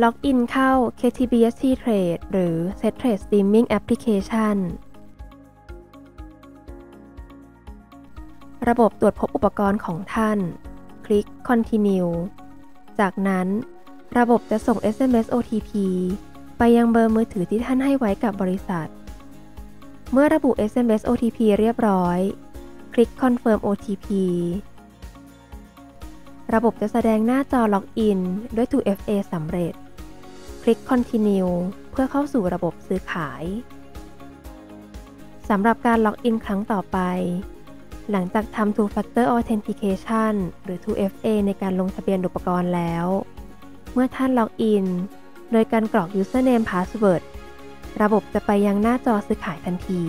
ล็อกอินเข้า KTBST Trade หรือ Set Trade Streaming Application ระบบตรวจพบอุปกรณ์ของท่าน คลิก Continue จากนั้น ระบบจะส่ง SMS OTP ไปยังเบอร์มือถือที่ท่านให้ไว้กับบริษัท เมื่อระบุ SMS OTP เรียบร้อย คลิก Confirm OTP ระบบจะแสดงหน้าจอล็อกอินด้วย 2FA สำเร็จ คลิก Continue เพื่อเข้าสู่ระบบซื้อขาย สำหรับการล็อกอินครั้งต่อไป หลังจากทำ Two Factor Authentication หรือ 2FA ในการลงทะเบียนอุปกรณ์แล้ว เมื่อท่านล็อกอิน โดยการกรอก Username Password ระบบจะไปยังหน้าจอซื้อขายทันที